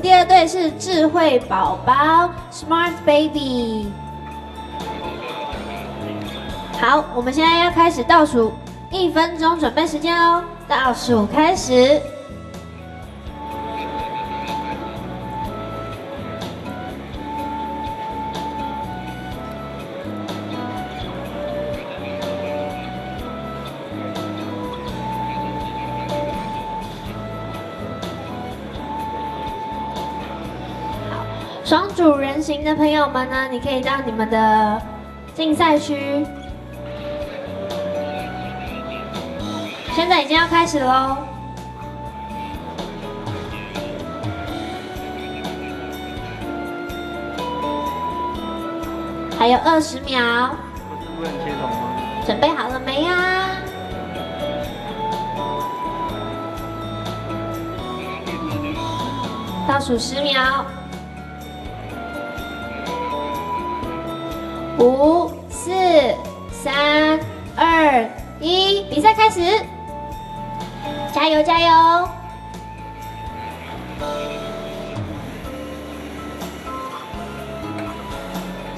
第二队是智慧宝宝 Smart Baby。好，我们现在要开始倒数一分钟准备时间哦，倒数开始。双主人形的朋友们呢，你可以到你们的竞赛区。现在已经要开始喽，还有二十秒。准备好了没呀？倒数十秒。五、四、三、二、一，比赛开始！加油，加油！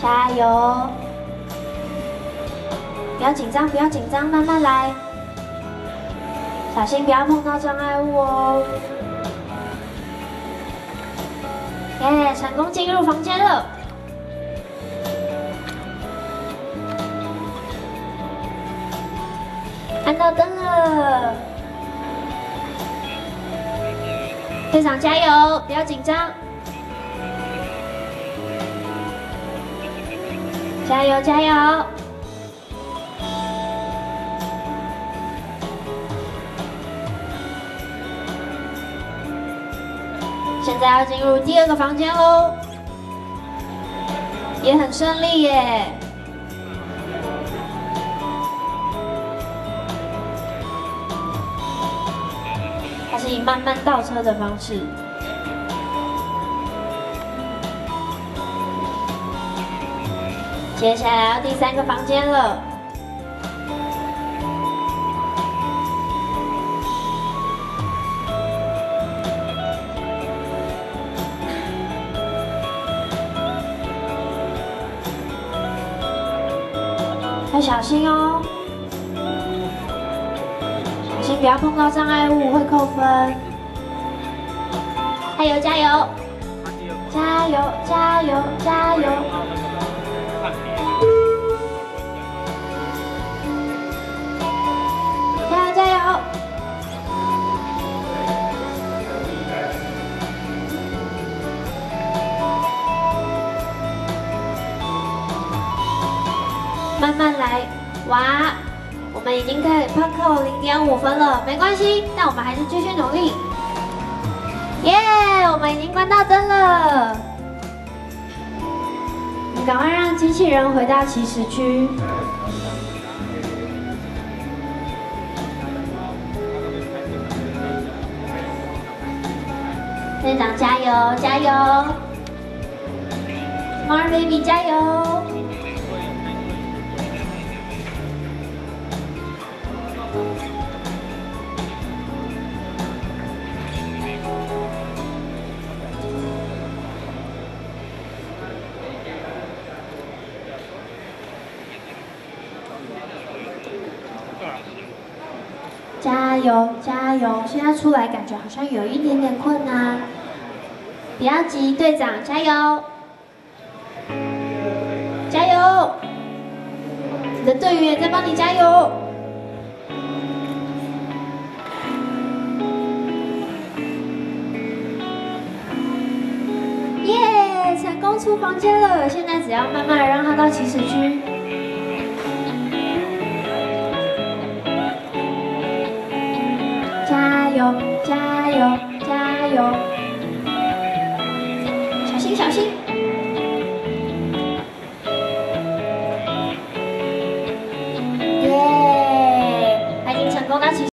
加油！不要紧张，不要紧张，慢慢来，小心不要碰到障碍物哦。耶，成功进入房间了。看到灯了，队长加油，不要紧张，加油加油！现在要进入第二个房间喽，也很顺利耶。以慢慢倒车的方式，接下来要第三个房间了。要小心哦。不要碰到障碍物，会扣分。加油！加油！加油！加油！加油！加油！加油！慢慢来，哇！我们已经可以破扣零点五分了，没关系，但我们还是继续努力。耶，我们已经关到灯了，赶快让机器人回到起始区。队长加油加油！Marbaby 加油！加油，加油！现在出来感觉好像有一点点困难，不要急，队长加油，加油！你的队员在帮你加油。成功出房间了！现在只要慢慢让他到起始区。加油，加油，加油！小心，小心！